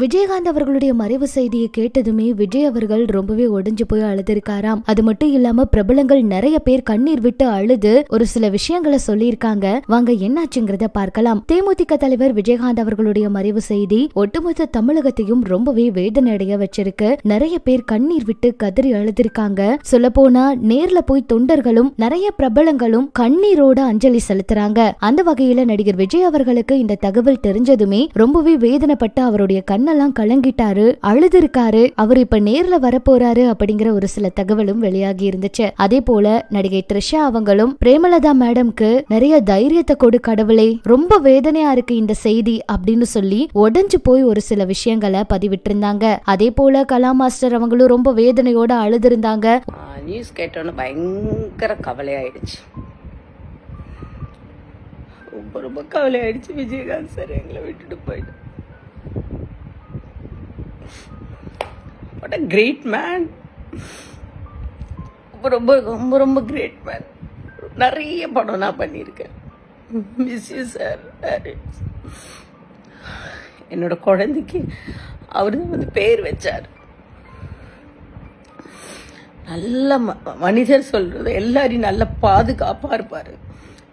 விஜயகாந்த் அவர்களுடைய மறைவு செய்தியை கேட்டதுமே விஜய் அவர்கள் ரொம்பவே உடைஞ்சு போய் அழுதிருக்காராம். அது மட்டும் இல்லாம பிரபலங்கள் நிறைய பேர் கண்ணீர் விட்டு அழுது ஒரு சில விஷயங்களை சொல்லியிருக்காங்க. வாங்க என்னாச்சுங்கிறத பார்க்கலாம். தேமுதிக தலைவர் விஜயகாந்த் அவர்களுடைய மறைவு செய்தி ஒட்டுமொத்த தமிழகத்தையும் ரொம்பவே வேதனையடைய வச்சிருக்கு. நிறைய பேர் கண்ணீர் விட்டு கதறி அழுதிருக்காங்க. சொல்ல போனா நேர்ல போய் தொண்டர்களும் நிறைய பிரபலங்களும் கண்ணீரோட அஞ்சலி செலுத்துறாங்க. அந்த வகையில நடிகர் விஜய் அவர்களுக்கு இந்த தகவல் தெரிஞ்சதுமே ரொம்பவே வேதனைப்பட்டு அவருடைய கண் கண்ணெல்லாம் கலங்கிட்டாரு அழுதுருக்காரு. அவர் இப்ப நேர்ல வரப்போறாரு அப்படிங்கிற ஒரு சில தகவலும் வெளியாகி இருந்துச்சு. அதே போல நடிகை த்ரிஷா அவங்களும் பிரேமலதா மேடம்க்கு நிறைய தைரியத்தை கொடு கடவுளே ரொம்ப வேதனையா இருக்கு இந்த செய்தி அப்படின்னு சொல்லி உடஞ்சு போய் ஒரு சில விஷயங்களை பதிவிட்டிருந்தாங்க. அதே போல கலா மாஸ்டர் அவங்களும் ரொம்ப வேதனையோட அழுதிருந்தாங்க. நியூஸ் கேட்டோன்னு பயங்கர கவலையாயிடுச்சு. ரொம்ப ரொம்ப கவலையாயிடுச்சு விஜயகாந்த் சார் எங்களை விட்டுட்டு போயிட்டு. வாட் அ கிரேட் மேன் ரொம்ப ரொம்ப ரொம்ப ரொம்ப கிரேட் மேன் நிறைய படம் நான் பண்ணியிருக்கேன். மிஸ் யூ சார் என்னோட குழந்தைக்கு அவர் தான் வந்து பேர் வச்சார். நல்ல ம- மனிதர் சொல்றது எல்லாரையும் நல்ல பாதுகாப்பா இருப்பாரு.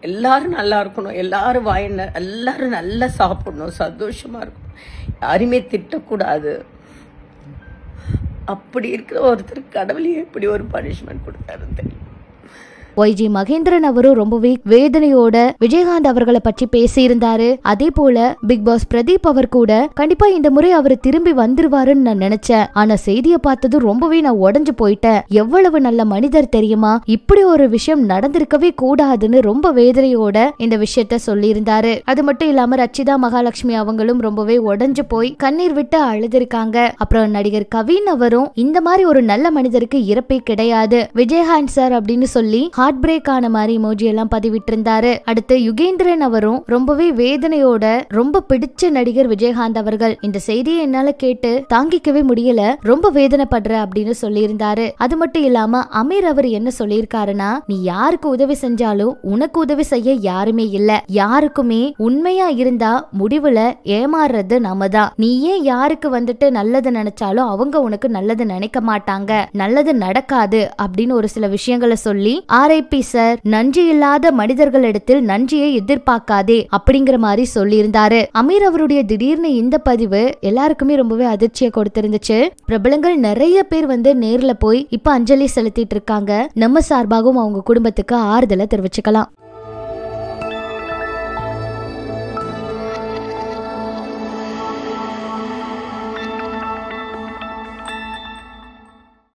எல்லாரும் நல்லா இருக்கணும். எல்லாரும் வாய் எல்லாரும் நல்லா சாப்பிடணும். சந்தோஷமா இருக்கணும். யாருமே திட்டக்கூடாது. அப்படி இருக்கிற ஒருத்தர் கடவுளே எப்படி ஒரு பனிஷ்மெண்ட் கொடுத்தாருன்னு தெரியும். ஒய்ஜி மகேந்திரன் அவரும் ரொம்பவே வேதனையோட விஜயகாந்த் அவர்களை பற்றி பேசியிருந்தாரு. அதே போல பிக் பாஸ் பிரதீப் அவர் கூட கண்டிப்பா இந்த முறை அவர் திரும்பி வந்துருவாருன்னு நான் நினைச்சேன். ஆனா செய்தியை பார்த்தது ரொம்பவே நான் உடஞ்சு போயிட்டேன். எவ்வளவு நல்ல மனிதர் தெரியுமா? இப்படி ஒரு விஷயம் நடந்திருக்கவே கூடாதுன்னு ரொம்ப வேதனையோட இந்த விஷயத்த சொல்லியிருந்தாரு. அது மட்டும் இல்லாம ரச்சிதா மகாலட்சுமி அவங்களும் ரொம்பவே உடஞ்சு போய் கண்ணீர் விட்டு அழுதுருக்காங்க. அப்புறம் நடிகர் கவின் அவரும் இந்த மாதிரி ஒரு நல்ல மனிதருக்கு இறப்பே கிடையாது. விஜயகாந்த் சார் அப்படின்னு சொல்லி ஹார்ட் பிரேக் ஆன மாதிரி இமோஜி எல்லாம் பதிவிட்டிருந்தாரு. அடுத்து யுகேந்திரன் அவரும் ரொம்பவே வேதனையோட ரொம்ப பிடிச்ச நடிகர் விஜயகாந்த் அவர்கள். இந்த செய்தியை என்னால கேட்டு தாங்கிக்கவே முடியல. ரொம்ப வேதனைப்படுற அப்படின்னு சொல்லியிருந்தாரு. அது மட்டும் இல்லாம அமீர் அவர் என்ன சொல்லியிருக்காருன்னா நீ யாருக்கு உதவி செஞ்சாலும் உனக்கு உதவி செய்ய யாருமே இல்ல. யாருக்குமே உண்மையா இருந்தா முடிவுல ஏமாறுறது நாம தான் நீ ஏன் யாருக்கு வந்துட்டு நல்லது நினைச்சாலும் அவங்க உனக்கு நல்லது நினைக்க மாட்டாங்க. நல்லது நடக்காது. அப்படின்னு ஒரு சில விஷயங்களை சொல்லி ஆர்ஐபி சார். நன்றி இல்லாத மனிதர்களிடத்தில் நன்றியை எதிர்பார்க்காதே அப்படிங்கிற மாதிரி சொல்லியிருந்தாரு. அமீர் அவருடைய திடீர்னு இந்த பதிவு எல்லாருக்குமே ரொம்பவே அதிர்ச்சியை கொடுத்திருந்துச்சு. பிரபலங்கள் நிறைய பேர் வந்து நேர்ல போய் இப்ப அஞ்சலி செலுத்திட்டு இருக்காங்க. நம்ம சார்பாகவும் அவங்க குடும்பத்துக்கு ஆறுதலை தெரிவிச்சுக்கலாம்.